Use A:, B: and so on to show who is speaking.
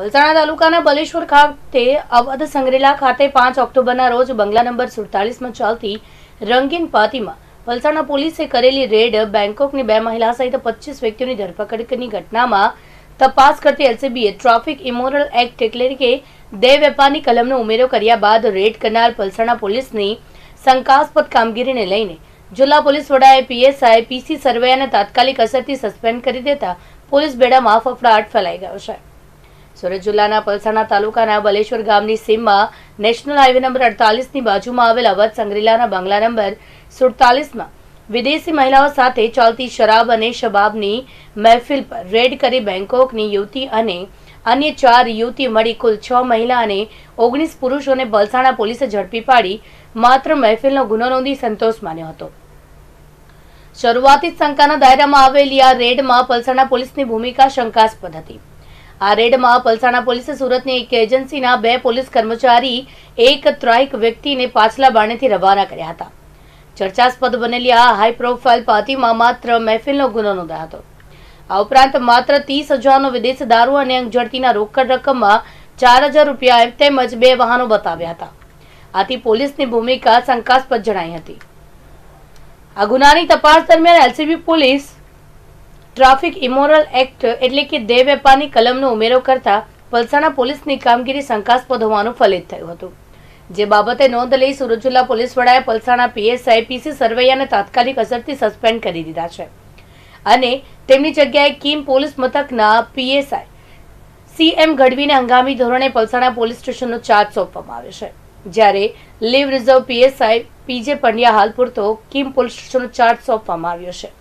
A: વલસાડ તાલુકાના બલેશ્વર ખાતે અવધ સંગ્રેલા ખાતે પાંચ ઓક્ટોબરના રોજ બંગલા નંબર સુડતાલીસમાં ચાલતી રંગીન પાર્ટીમાં વલસાડના પોલીસે કરેલી રેડ બેંકોકની બે મહિલા સહિત પચીસ વ્યક્તિઓની ધરપકડની ઘટનામાં તપાસ કરતી એલસીબીએ ટ્રાફિક ઇમોરલ એક્ટ એટલે કે દેહ વેપારની કલમનો ઉમેરો કર્યા બાદ રેડ કરનાર પલસાણા પોલીસની શંકાસ્પદ કામગીરીને લઈને જિલ્લા પોલીસ વડાએ પીએસઆઈ, પીસી સર્વેયાને તાત્કાલિક અસરથી સસ્પેન્ડ કરી દેતા પોલીસ બેડામાં ફફડાટ ફેલાઈ ગયો છે. સુરત જિલ્લાના પલસાણા તાલુકાના બલેશ્વર ગામની સીમમાં નેશનલ હાઈવે નંબર અડતાલીસની બાજુમાં આવેલ અવધ સંગ્રીલાના બંગલા નંબર સુડતાલીસમાં વિદેશી મહિલાઓ સાથે ચાલતી શરાબ અને શબાબની મહેફિલ પર રેડ કરી બેંકોકની યુવતી અને અન્ય ચાર યુવતી મળી કુલ છ મહિલા અને ઓગણીસ પુરુષોને બલસાણા પોલીસે ઝડપી પાડી, માત્ર મહેફિલનો ગુનો નોંધી સંતોષ માન્યો હતો. શરૂઆતી શંકાના દાયરામાં આવેલી આ રેડમાં પલસાણા પોલીસની ભૂમિકા શંકાસ્પદ હતી. આ રેડમાં પલસાણા પોલીસે સુરતની એક એજન્સીના બે પોલીસ કર્મચારી, એક ત્રાહિક વ્યક્તિને પાછલા બાણેથી રવાના કર્યા હતા. ચર્ચાસ્પદ બનેલી આ હાઈ પ્રોફાઇલ પાર્ટીમાં માત્ર મહેફિલનો ગુનો નોંધાયો હતો. આ ઉપરાંત માત્ર ત્રીસ હજારનો વિદેશ દારૂ અને અંગઝડતીના રોકડ રકમમાં ચાર હજાર રૂપિયા તેમજ બે વાહનો બતાવ્યા હતા. આથી પોલીસની ભૂમિકા શંકાસ્પદ જણાઈ હતી. આ ગુનાની તપાસ દરમિયાન LCB police traffic immoral act એટલે કે દેહ વેપારની કલમનો ઉમેરો કરતા પલસાણા પોલીસની કામગીરી શંકાસ્પદ હોવાનું ફલિત થયું હતું. જે બાબતે નોંધ લઈ સુરત જિલ્લા પોલીસ વડાએ પલસાણા પીએસઆઈ પીસી સરવૈયાને તાત્કાલિક અસરથી સસ્પેન્ડ કરી દીધા છે. અને તેમની જગ્યાએ કીમ પોલીસ મથકના પીએસઆઈ સીએમ ગઢવીને હંગામી ધોરણે પલસાણા પોલીસ સ્ટેશનનો ચાર્જ સોંપવામાં આવ્યો છે. જ્યારે leave reserve PSI PJ Pandya હાલ પૂરતો કીમ પોલીસ સ્ટેશનનો ચાર્જ સોંપવામાં આવ્યો છે.